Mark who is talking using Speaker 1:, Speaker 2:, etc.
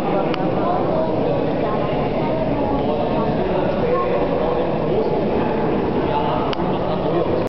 Speaker 1: Thank you.